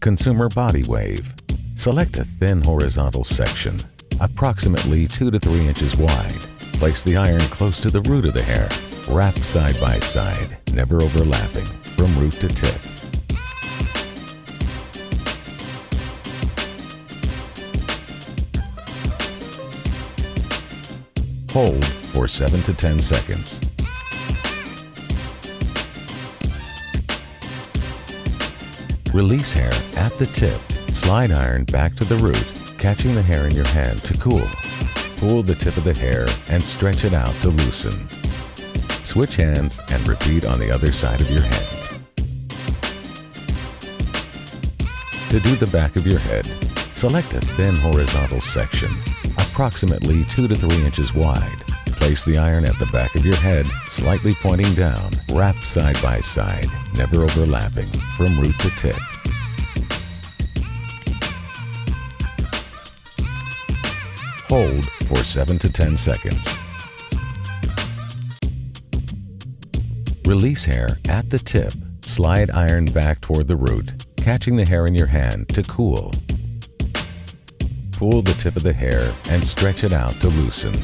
Consumer Body Wave. Select a thin horizontal section, approximately 2 to 3 inches wide. Place the iron close to the root of the hair. Wrap side by side, never overlapping, from root to tip. Hold for 7 to 10 seconds. Release hair at the tip. Slide iron back to the root, catching the hair in your hand to cool. Pull the tip of the hair and stretch it out to loosen. Switch hands and repeat on the other side of your head. To do the back of your head, select a thin horizontal section, approximately 2 to 3 inches wide. Place the iron at the back of your head, slightly pointing down, wrap side by side, never overlapping, from root to tip. Hold for 7 to 10 seconds. Release hair at the tip. Slide iron back toward the root, catching the hair in your hand to cool. Pull the tip of the hair and stretch it out to loosen.